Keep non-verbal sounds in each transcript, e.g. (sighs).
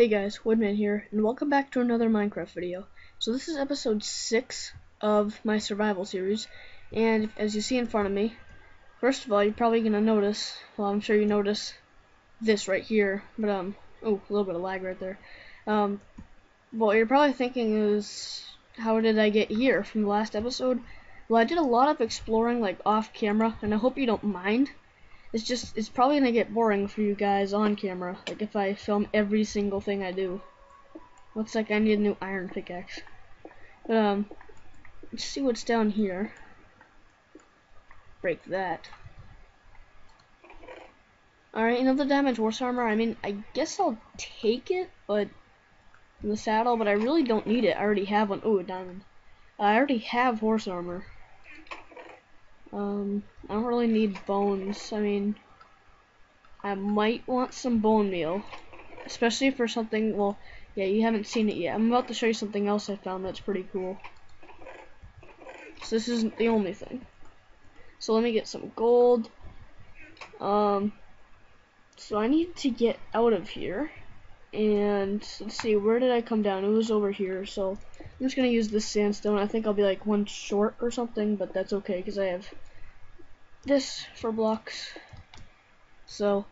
Hey guys, Woodman here, and welcome back to another Minecraft video. So this is episode 6 of my survival series, and as you see in front of me, first of all, you're probably going to notice, well I'm sure you notice this right here, but um, oh, a little bit of lag right there. Um, what you're probably thinking is, how did I get here from the last episode? Well, I did a lot of exploring like off camera, and I hope you don't mind. It's just, it's probably gonna get boring for you guys on camera, like if I film every single thing I do. Looks like I need a new iron pickaxe. But, um, let's see what's down here. Break that. Alright, another damage horse armor. I mean, I guess I'll take it, but the saddle, but I really don't need it. I already have one. Oh, a diamond. I already have horse armor. Um, I don't really need bones. I mean, I might want some bone meal. Especially for something, well, yeah, you haven't seen it yet. I'm about to show you something else I found that's pretty cool. So this isn't the only thing. So let me get some gold. Um, so I need to get out of here. And let's see, where did I come down? It was over here. So I'm just to use this sandstone. I think I'll be like one short or something, but that's okay because I have this for blocks. So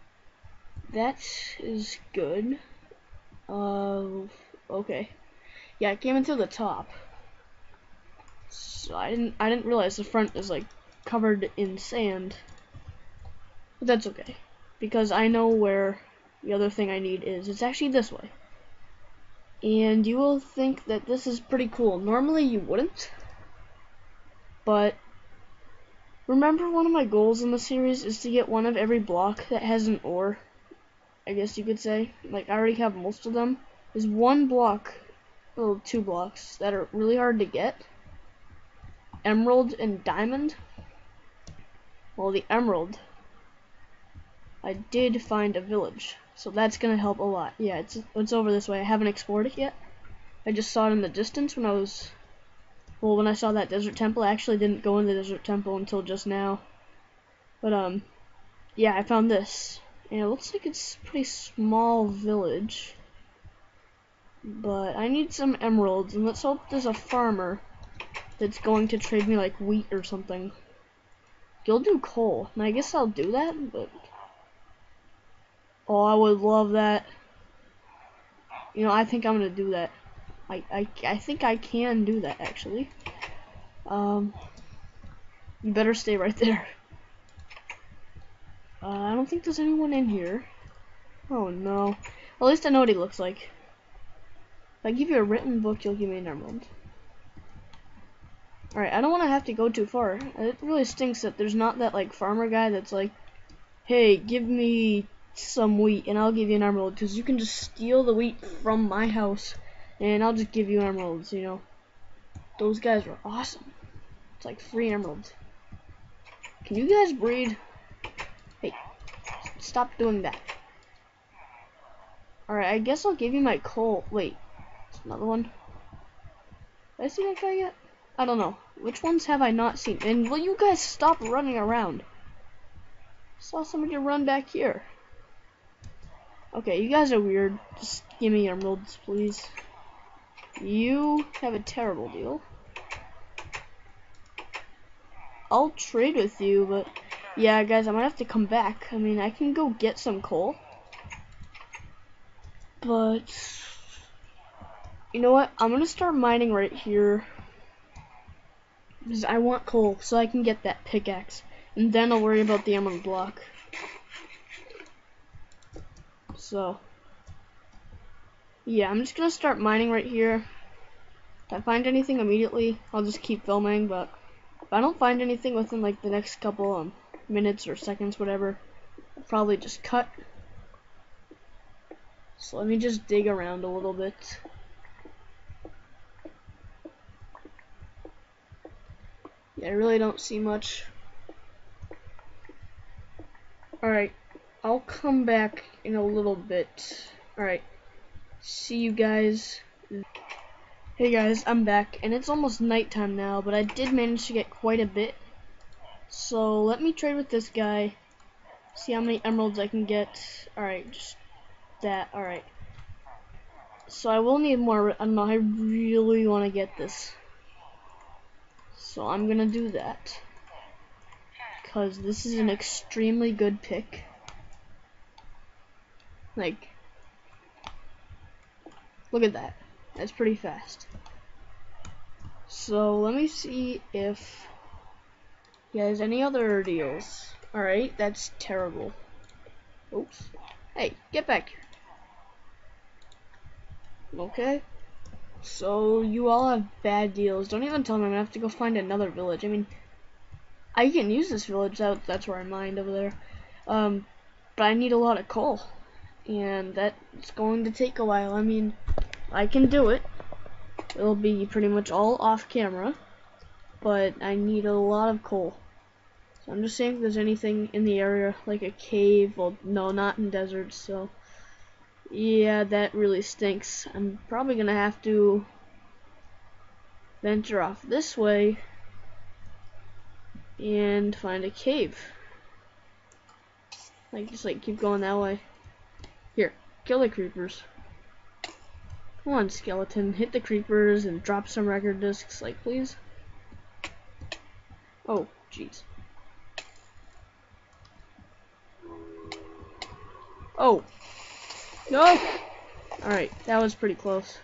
that is good. Uh, okay. Yeah, I came in through the top. So I didn't I didn't realize the front is like covered in sand. But that's okay. Because I know where the other thing I need is. It's actually this way and you will think that this is pretty cool. Normally you wouldn't, but remember one of my goals in the series is to get one of every block that has an ore, I guess you could say. Like, I already have most of them. There's one block, well, two blocks, that are really hard to get. Emerald and Diamond. Well, the Emerald, I did find a village. So that's gonna help a lot. Yeah, it's it's over this way. I haven't explored it yet. I just saw it in the distance when I was well when I saw that desert temple. I actually didn't go in the desert temple until just now. But um yeah, I found this. And it looks like it's a pretty small village. But I need some emeralds and let's hope there's a farmer that's going to trade me like wheat or something. You'll do coal, and I guess I'll do that, but Oh, I would love that. You know, I think I'm gonna do that. I I I think I can do that actually. Um, you better stay right (laughs) there. Uh, I don't think there's anyone in here. Oh no. At least I know what he looks like. If I give you a written book, you'll give me an emerald. Alright, I don't want to have to go too far. It really stinks that there's not that, like, farmer guy that's like, hey, give me some wheat and I'll give you an emerald because you can just steal the wheat from my house and I'll just give you emeralds, you know. Those guys are awesome. It's like free emeralds. Can you guys breed? Hey, stop doing that. Alright, I guess I'll give you my coal. Wait, another one. Did I see that guy yet? I don't know. Which ones have I not seen? And will you guys stop running around? Saw somebody run back here. Okay, you guys are weird. Just give me emeralds, please. You have a terrible deal. I'll trade with you, but yeah, guys, I might have to come back. I mean, I can go get some coal. But, you know what? I'm going to start mining right here. Because I want coal, so I can get that pickaxe. And then I'll worry about the emerald block. So, yeah, I'm just gonna start mining right here. If I find anything immediately, I'll just keep filming, but if I don't find anything within like the next couple um, minutes or seconds, whatever, I'll probably just cut. So let me just dig around a little bit. Yeah, I really don't see much. Alright, I'll come back in a little bit. Alright. See you guys. Hey guys, I'm back, and it's almost nighttime now, but I did manage to get quite a bit. So let me trade with this guy. See how many emeralds I can get. Alright, just that. Alright. So I will need more, I know, I really want to get this. So I'm gonna do that. Because this is an extremely good pick. Like, look at that. That's pretty fast. So let me see if he has any other deals. Alright, that's terrible. Oops. Hey, get back here. Okay. So you all have bad deals. Don't even tell me I'm gonna have to go find another village. I mean, I can use this village. That, that's where I mined over there. Um, but I need a lot of coal, and that's going to take a while. I mean, I can do it. It'll be pretty much all off camera, but I need a lot of coal. So I'm just saying if there's anything in the area, like a cave. Well, no, not in deserts. So yeah, that really stinks. I'm probably gonna have to venture off this way and find a cave. Like, just like keep going that way. Kill the creepers. Come on, skeleton, hit the creepers and drop some record discs, like, please. Oh, jeez. Oh. No! Alright, that was pretty close.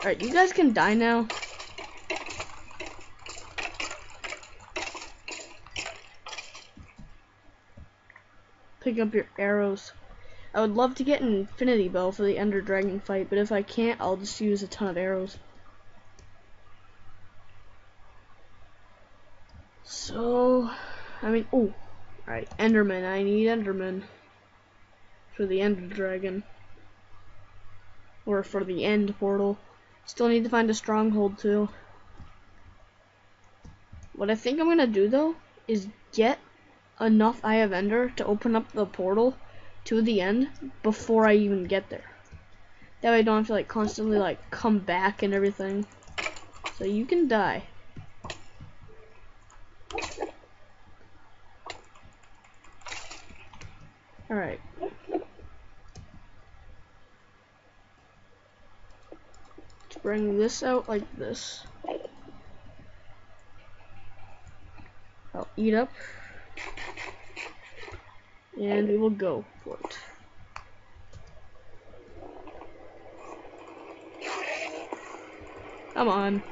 Alright, you guys can die now. Pick up your arrows. I would love to get an infinity bow for the ender dragon fight, but if I can't, I'll just use a ton of arrows. So, I mean, oh, alright, Enderman, I need Enderman for the ender dragon. Or for the end portal. Still need to find a stronghold too. What I think I'm gonna do though, is get enough Eye of Ender to open up the portal to the end before I even get there. That way I don't have to like constantly like come back and everything. So you can die. Alright. Let's bring this out like this. I'll eat up and we will go for it. Come on.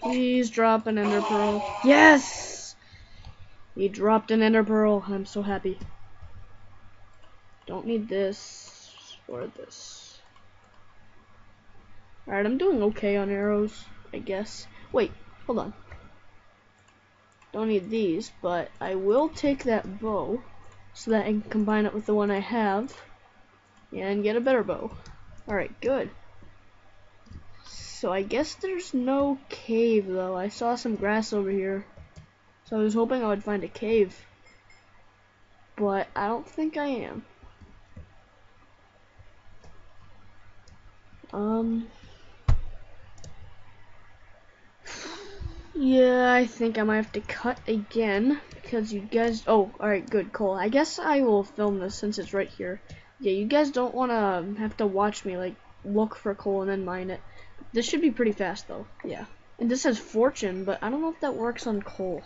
Please drop an ender pearl. Yes! He dropped an ender pearl. I'm so happy. Don't need this or this. Alright, I'm doing okay on arrows. I guess. Wait, hold on. Don't need these, but I will take that bow so that I can combine it with the one I have and get a better bow. Alright, good. So I guess there's no cave though. I saw some grass over here. So I was hoping I would find a cave. But I don't think I am. Um Yeah, I think I might have to cut again because you guys. Oh, all right, good, cool. I guess I will film this since it's right here. Yeah, you guys don't want to have to watch me like look for coal and then mine it. This should be pretty fast though. Yeah, and this says fortune, but I don't know if that works on coal.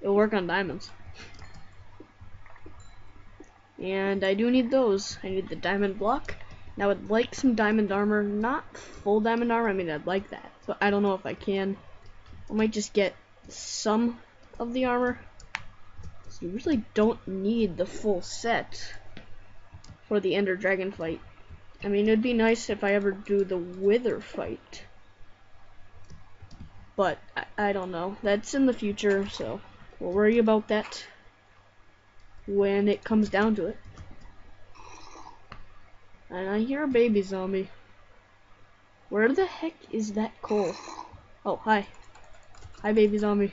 It'll work on diamonds. And I do need those. I need the diamond block. Now I would like some diamond armor, not full diamond armor. I mean, I'd like that, but I don't know if I can. I might just get some of the armor. So you really don't need the full set for the Ender Dragon fight. I mean, it'd be nice if I ever do the Wither fight. But, I, I don't know. That's in the future, so we'll worry about that when it comes down to it. And I hear a baby zombie. Where the heck is that coal? Oh, hi. Hi, baby zombie.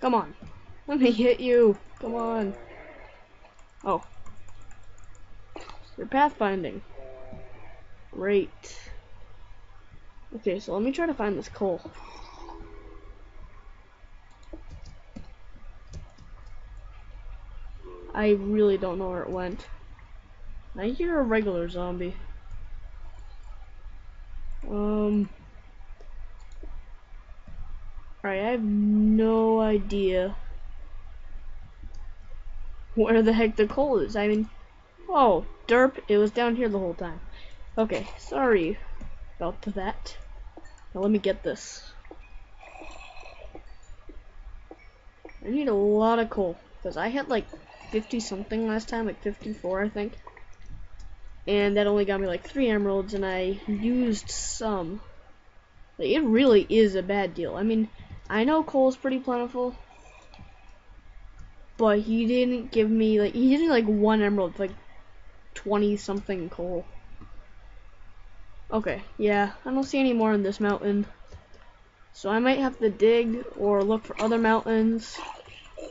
Come on. Let me hit you. Come on. Oh. You're pathfinding. Great. Okay, so let me try to find this coal. I really don't know where it went. I hear a regular zombie. Um. Alright, I have no idea where the heck the coal is. I mean, oh, derp, it was down here the whole time. Okay, sorry about that. Now let me get this. I need a lot of coal, because I had like 50 something last time, like 54 I think. And that only got me like 3 emeralds, and I used some. It really is a bad deal. I mean, I know coal is pretty plentiful, but he didn't give me, like, he didn't like one emerald, like 20 something coal. Okay, yeah, I don't see any more in this mountain. So I might have to dig or look for other mountains.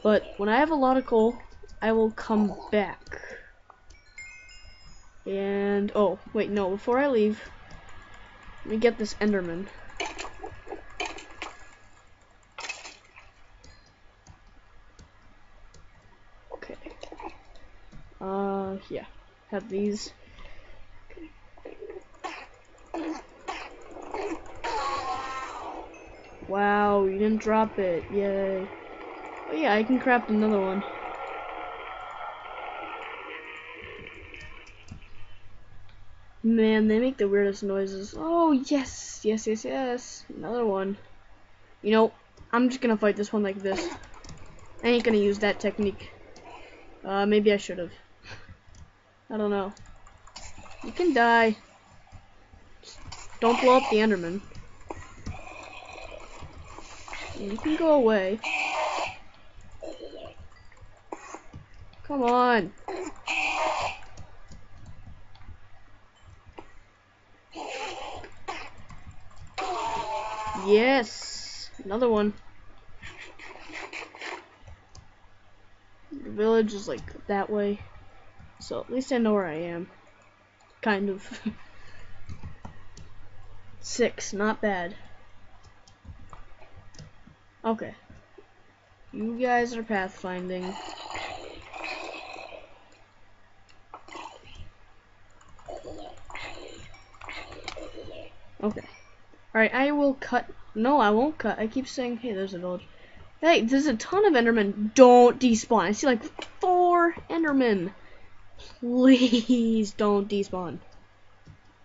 But when I have a lot of coal, I will come back. And, oh, wait, no, before I leave, let me get this Enderman. Okay. Uh, yeah, have these. Wow, you didn't drop it. Yay. Oh yeah, I can craft another one. Man, they make the weirdest noises. Oh, yes, yes, yes, yes. Another one. You know, I'm just gonna fight this one like this. I ain't gonna use that technique. Uh, maybe I should have. I don't know. You can die. Just don't blow up the Enderman. You can go away. Come on. Yes! Another one. The village is like that way. So at least I know where I am. Kind of. (laughs) Six, not bad. Okay. You guys are pathfinding. Okay. Alright, I will cut. No, I won't cut. I keep saying, hey, there's a village. Hey, there's a ton of Endermen. Don't despawn. I see like four Endermen. Please don't despawn.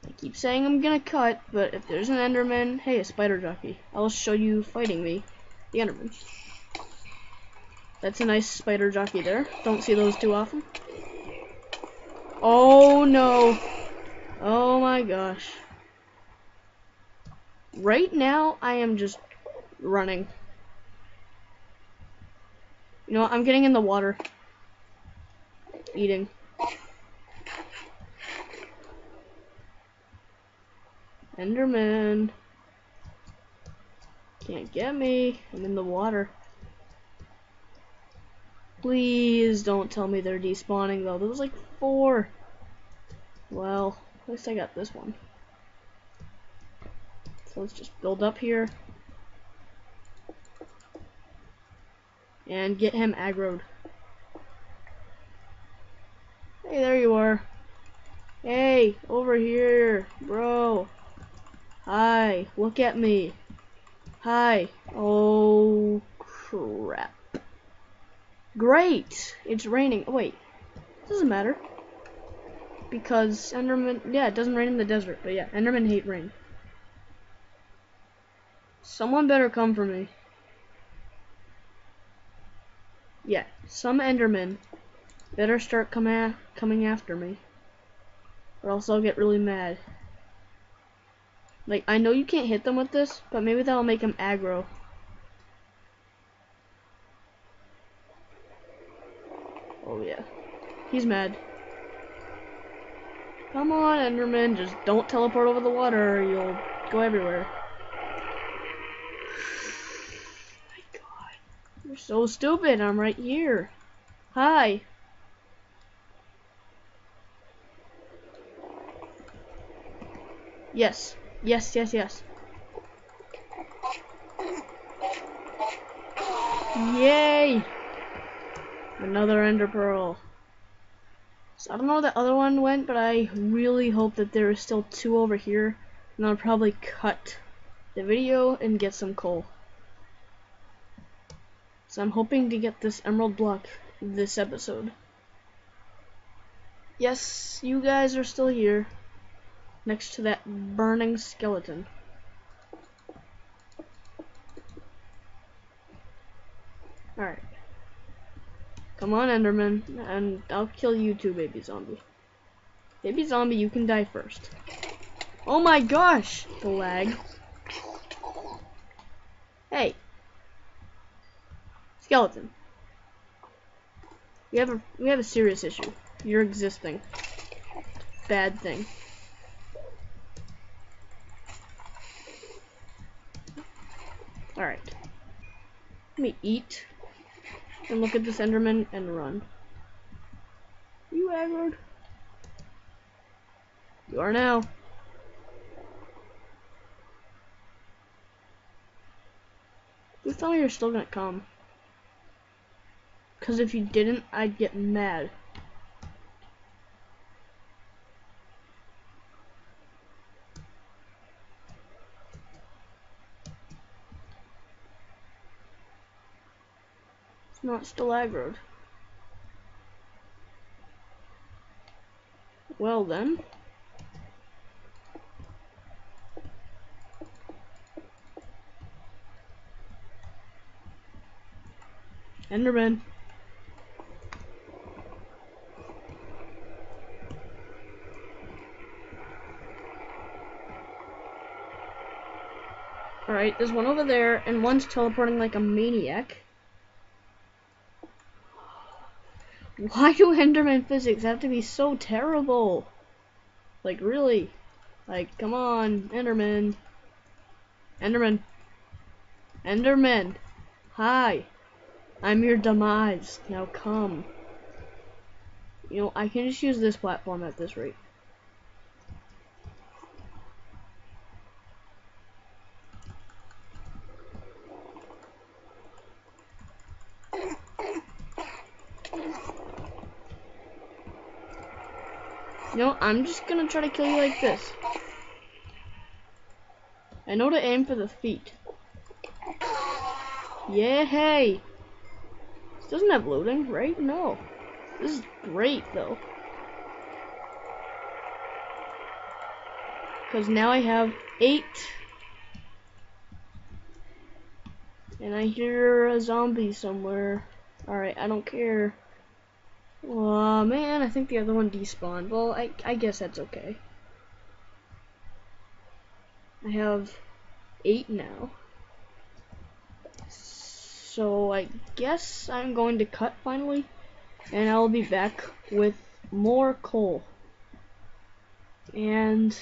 I keep saying I'm gonna cut, but if there's an Enderman, hey, a spider jockey. I'll show you fighting me the Enderman. That's a nice spider jockey there. Don't see those too often. Oh no. Oh my gosh. Right now, I am just running. You know, what? I'm getting in the water. Eating. Enderman. Can't get me. I'm in the water. Please don't tell me they're despawning though. There was like four. Well, at least I got this one. So let's just build up here. And get him aggroed. Hey, there you are. Hey, over here, bro. Hi, look at me. Hi. Oh, crap. Great! It's raining. Oh, wait. Doesn't matter. Because Enderman... Yeah, it doesn't rain in the desert. But yeah, Enderman hate rain. Someone better come for me. Yeah, some Enderman better start come coming after me. Or else I'll get really mad. Like, I know you can't hit them with this, but maybe that'll make them aggro. Oh yeah. He's mad. Come on, Enderman, just don't teleport over the water you'll go everywhere. You're so stupid, I'm right here. Hi. Yes, yes, yes, yes. Yay! Another ender pearl. So I don't know where the other one went, but I really hope that there is still two over here. And I'll probably cut the video and get some coal. So I'm hoping to get this emerald block this episode. Yes, you guys are still here. Next to that burning skeleton. Alright. Come on, Enderman, and I'll kill you too, baby zombie. Baby zombie, you can die first. Oh my gosh! The lag. Hey. Skeleton. We have a we have a serious issue. You're existing. Bad thing. Alright. Let me eat and look at this Enderman and run. You aggroed? You are now. Please tell me you're still gonna come. Because if you didn't, I'd get mad. It's not still. Well then. Enderman. Alright, there's one over there, and one's teleporting like a maniac. Why do Enderman physics have to be so terrible? Like, really? Like, come on, Enderman. Enderman. Enderman. Hi. I'm your demise. Now come. You know, I can just use this platform at this rate. I'm just gonna try to kill you like this. I know to aim for the feet. Yeah, hey. This doesn't have loading, right? No. This is great, though. Because now I have eight. And I hear a zombie somewhere. Alright, I don't care. Oh man, I think the other one despawned. Well, I, I guess that's okay. I have eight now. So I guess I'm going to cut finally. And I'll be back with more coal. And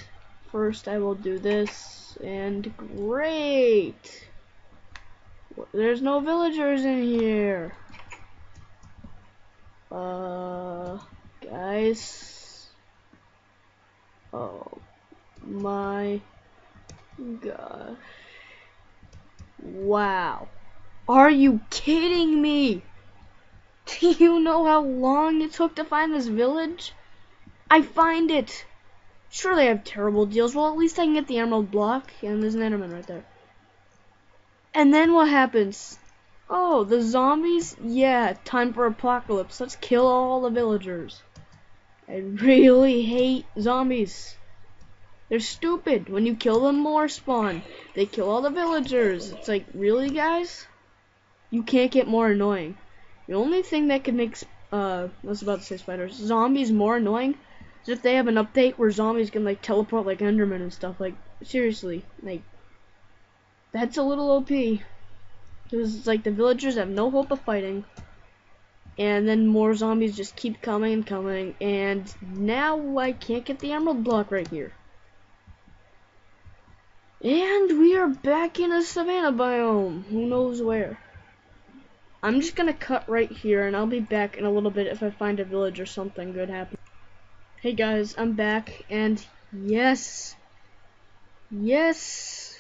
first I will do this. And great! There's no villagers in here. Uh, guys. Oh my gosh. Wow. Are you kidding me? (laughs) Do you know how long it took to find this village? I find it. Sure, they have terrible deals. Well, at least I can get the emerald block, and there's an enderman right there. And then what happens? Oh, the zombies? Yeah, time for apocalypse. Let's kill all the villagers. I really hate zombies. They're stupid. When you kill them, more spawn. They kill all the villagers. It's like, really, guys? You can't get more annoying. The only thing that could make, uh, I was about to say spiders, zombies more annoying is if they have an update where zombies can, like, teleport like Endermen and stuff. Like, seriously. Like, that's a little OP. It's like the villagers have no hope of fighting. And then more zombies just keep coming and coming. And now I can't get the emerald block right here. And we are back in a savanna biome. Who knows where. I'm just gonna cut right here and I'll be back in a little bit if I find a village or something good happen. Hey guys, I'm back and yes, yes,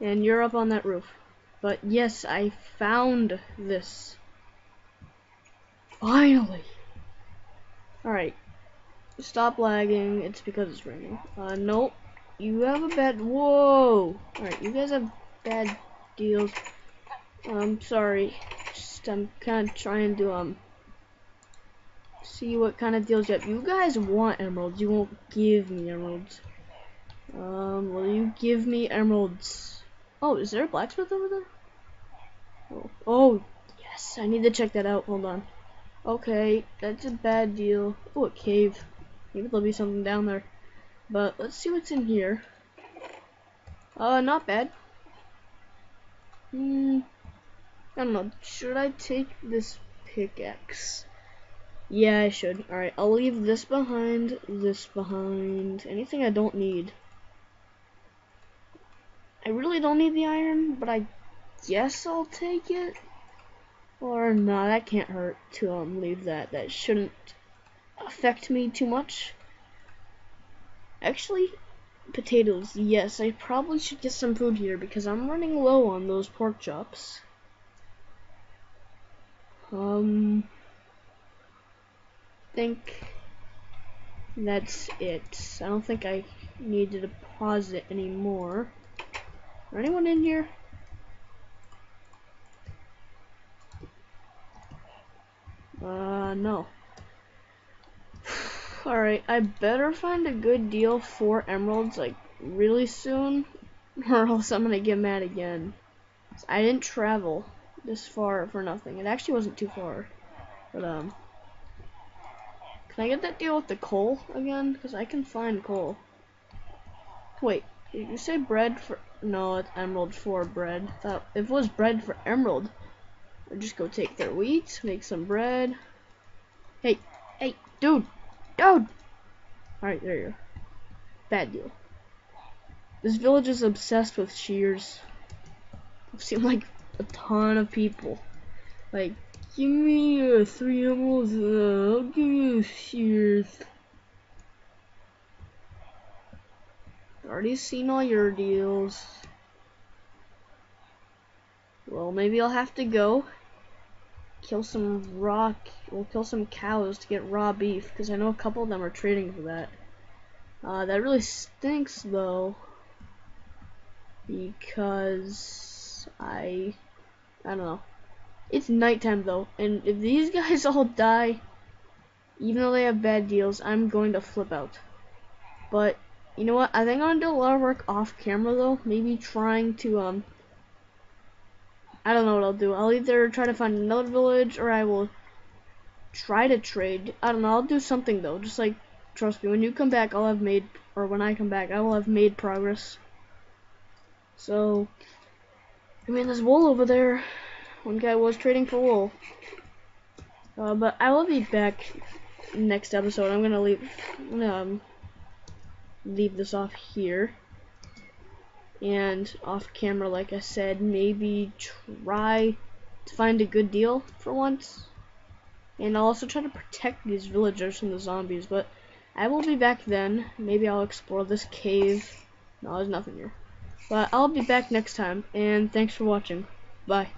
and you're up on that roof. But yes, I found this. Finally. Alright. Stop lagging. It's because it's raining. Uh, nope. You have a bad... Whoa! Alright, you guys have bad deals. I'm sorry. Just, I'm kind of trying to, um... See what kind of deals you have. You guys want emeralds. You won't give me emeralds. Um, will you give me emeralds? Oh, is there a blacksmith over there? Oh, oh yes. I need to check that out. Hold on. Okay, that's a bad deal. Oh, a cave. Maybe there'll be something down there. But let's see what's in here. Uh, not bad. Hmm. I don't know. Should I take this pickaxe? Yeah, I should. Alright, I'll leave this behind, this behind. Anything I don't need. I really don't need the iron, but I guess I'll take it. Or no, that can't hurt to um leave that. That shouldn't affect me too much. Actually, potatoes. Yes, I probably should get some food here because I'm running low on those pork chops. Um, think that's it. I don't think I need to deposit anymore. Is anyone in here? Uh, no. (sighs) Alright, I better find a good deal for emeralds, like, really soon, (laughs) or else I'm gonna get mad again. I didn't travel this far for nothing. It actually wasn't too far. But, um, can I get that deal with the coal again? Because I can find coal. Wait, did you say bread for, no, it's emerald for bread. Thought if it was bread for emerald, I'd just go take their wheat, make some bread. Hey, hey, dude, dude! Alright, there you go. Bad deal. This village is obsessed with shears. I've seen like a ton of people. Like, give me uh, three emeralds, uh, I'll give you shears. Already seen all your deals. Well, maybe I'll have to go kill some raw, we'll kill some cows to get raw beef, because I know a couple of them are trading for that. Uh, that really stinks, though, because I, I don't know. It's nighttime, though, and if these (laughs) guys all die, even though they have bad deals, I'm going to flip out. But, you know what, I think I'm to do a lot of work off camera, though, maybe trying to, um, I don't know what I'll do. I'll either try to find another village or I will try to trade. I don't know. I'll do something though. Just like, trust me, when you come back, I'll have made, or when I come back, I will have made progress. So, I mean, there's wool over there. One guy was trading for wool. Uh, but I will be back next episode. I'm gonna leave, um, leave this off here. And off camera like I said maybe try to find a good deal for once. And I'll also try to protect these villagers from the zombies but I will be back then. Maybe I'll explore this cave. No there's nothing here. But I'll be back next time and thanks for watching. Bye